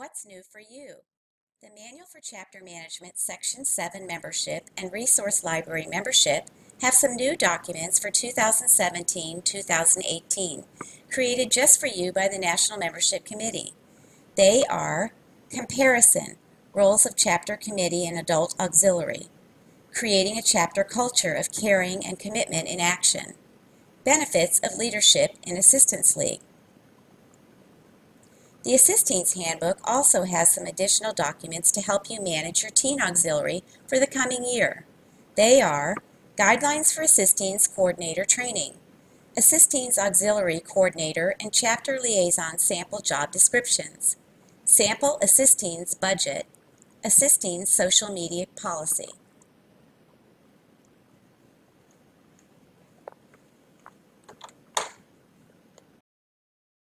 What's new for you? The Manual for Chapter Management Section 7 membership and Resource Library membership have some new documents for 2017-2018, created just for you by the National Membership Committee. They are Comparison, Roles of Chapter Committee and Adult Auxiliary, Creating a Chapter Culture of Caring and Commitment in Action, Benefits of Leadership in Assistance League, the Assisteens Handbook also has some additional documents to help you manage your teen auxiliary for the coming year. They are Guidelines for Assisteens Coordinator Training, Assisteens Auxiliary Coordinator and Chapter Liaison Sample Job Descriptions, Sample Assisteens Budget, Assisteens Social Media Policy.